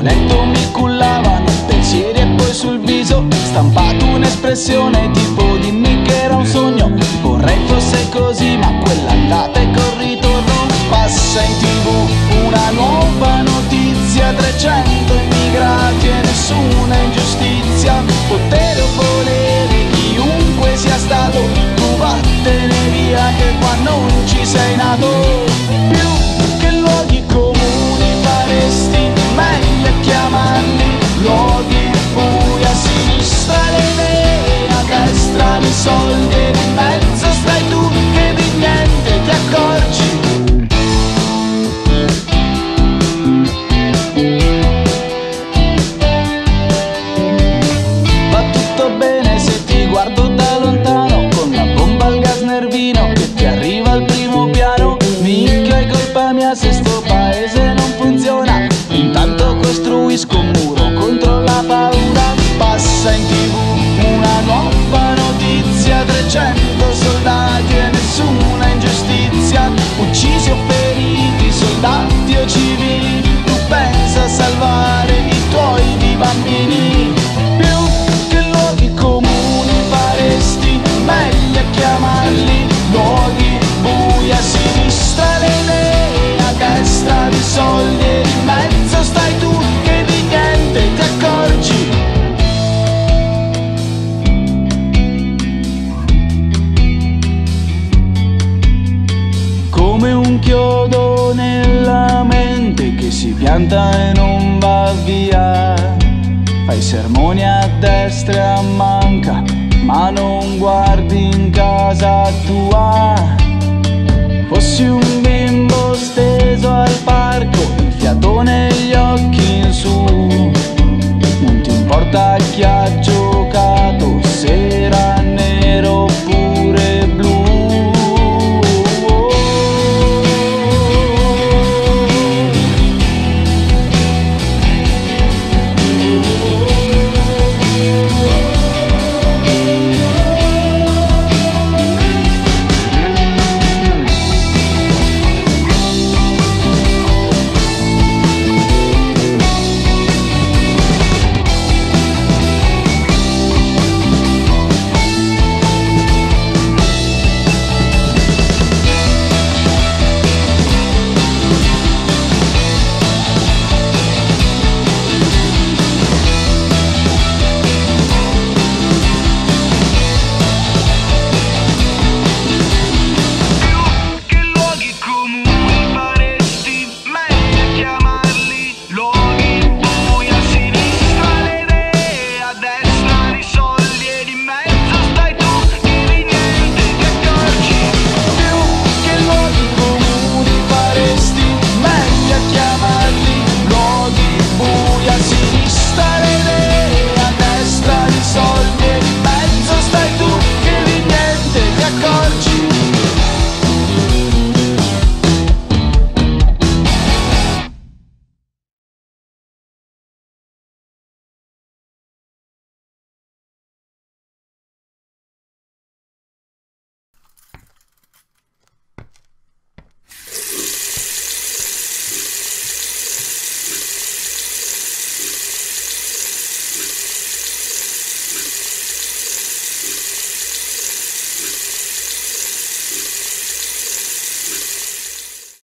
letto mi cullavano pensieri e poi sul viso stampato un'espressione tipo dimmi che era un sogno vorrei fosse così ma quell'andata e col ritorno passa in tv una nuova notizia 300 immigrati e nessuna ingiustizia. Potere o volere chiunque sia stato tu vattene via che qua non ci sei nato pianta e non va via. Fai sermoni a destra e a manca, ma non guardi in casa tua. Fossi un